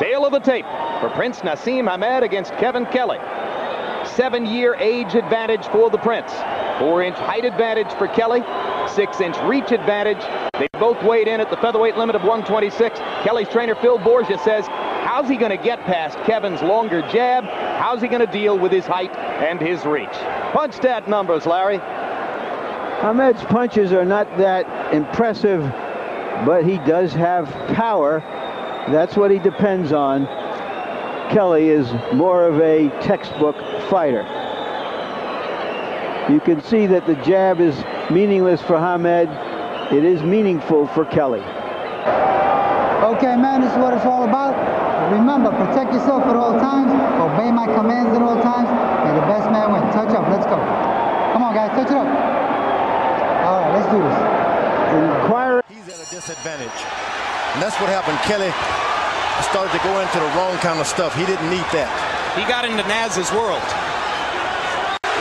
Tale of the tape for Prince Naseem Hamed against Kevin Kelley. Seven-year age advantage for the Prince. Four-inch height advantage for Kelley. Six-inch reach advantage. They both weighed in at the featherweight limit of 126. Kelley's trainer, Phil Borgia, says, how's he going to get past Kevin's longer jab? How's he going to deal with his height and his reach? Punch stat numbers, Larry. Hamed's punches are not that impressive, but he does have power. That's what he depends on. Kelley is more of a textbook fighter. You can see that the jab is meaningless for Hamed. It is meaningful for Kelley. Okay, man, this is what it's all about. Remember, protect yourself at all times. Obey my commands at all times. And the best man win. Touch up. Let's go. Come on, guys. Touch it up. All right, let's do this. Inquire. He's at a disadvantage. And that's what happened. Kelley started to go into the wrong kind of stuff. He didn't need that. He got into Naz's world.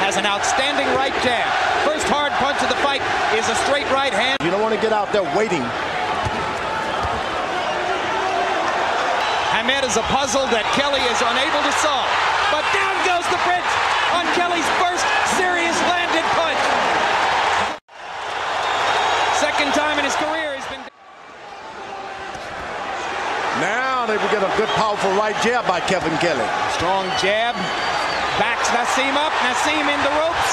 Has an outstanding right jab. First hard punch of the fight is a straight right hand. You don't want to get out there waiting. Hamed is a puzzle that Kelley is unable to solve. But down goes the Prince on Kelley's first serious landed punch. Second time in his career he's been... Now they will get a good, powerful right jab by Kevin Kelley. Strong jab. Backs Naseem up. Naseem in the ropes.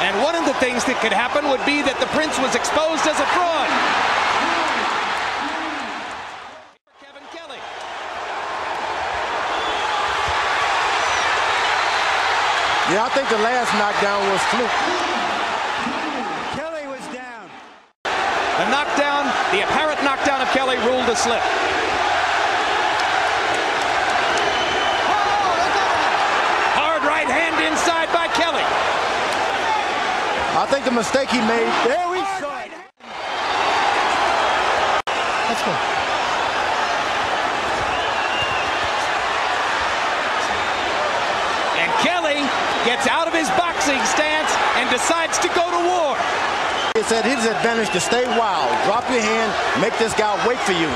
And one of the things that could happen would be that the Prince was exposed as a fraud. Kevin Kelley. Yeah, I think the last knockdown was fluke. Kelley was down. The knockdown, the apparent knockdown of Kelley ruled a slip. Hard right hand inside by Kelley. I think the mistake he made. There we saw it. Let's go. And Kelley gets out of his boxing stance and decides to go to war. It's at his advantage to stay wild. Drop your hand, make this guy wait for you.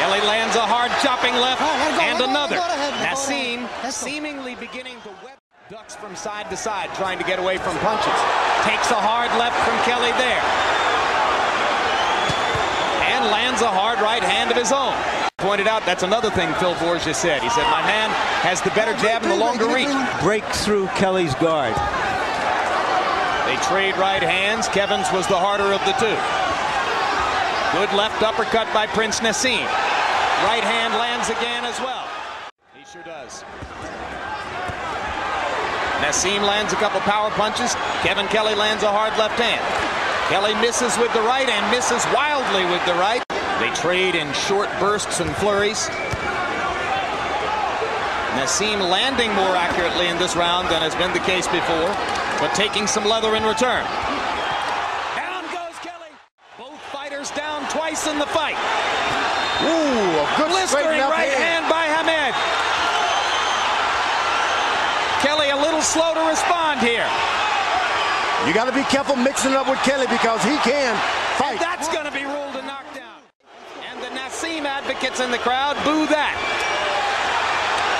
Kelley lands a hard chopping left Oh, go, and go, another. let it go ahead. Naseem seemingly beginning to web ducks from side to side, trying to get away from punches. Takes a hard left from Kelley there. And lands a hard right hand of his own. Pointed out that's another thing Phil Borgia said. He said, my man has the better jab and the longer reach. Break through Kelley's guard. They trade right hands. Kevin's was the harder of the two. Good left uppercut by Prince Naseem. Right hand lands again as well. He sure does. Naseem lands a couple power punches. Kevin Kelley lands a hard left hand. Kelley misses with the right and misses wildly with the right. They trade in short bursts and flurries. Naseem landing more accurately in this round than has been the case before, but taking some leather in return. Down goes Kelley. Both fighters down twice in the fight. Ooh, a good Blistering right hand by Kelley a little slow to respond here. You got to be careful mixing up with Kelley because he can fight. That's going to be ruled a knockdown. And the Naseem advocates in the crowd boo that.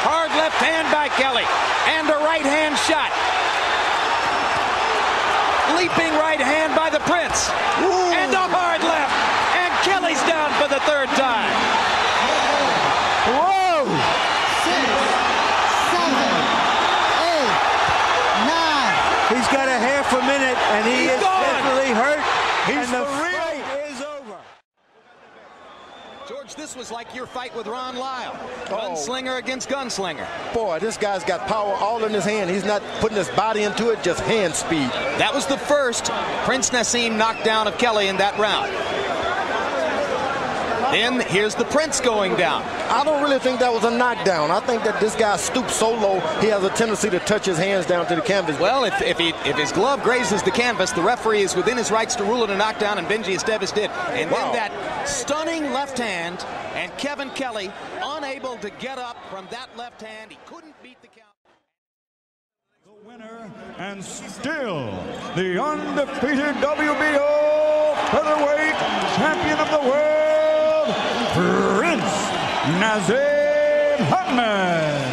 Hard left hand by Kelley. And a right hand shot. Leaping right hand by the Prince. And a hard left. And Kelley's down for the third time. Whoa! Six, seven, eight, nine. He's got a half a minute, and he He's is gone. definitely hurt. He's and the for real. fight is over. George, this was like your fight with Ron Lyle. Oh. Gunslinger against gunslinger. Boy, this guy's got power all in his hand. He's not putting his body into it, just hand speed. That was the first Prince Naseem knockdown of Kelley in that round. Then here's the Prince going down. I don't really think that was a knockdown. I think that this guy stooped so low, he has a tendency to touch his hands down to the canvas. Well, if, if, he, if his glove grazes the canvas, the referee is within his rights to rule it a knockdown, and Benji Esteves did. And Wow. then that stunning left hand, and Kevin Kelley unable to get up from that left hand. He couldn't beat the count. The winner and still the undefeated WBO featherweight champion of the world, Prince Naseem Hamed.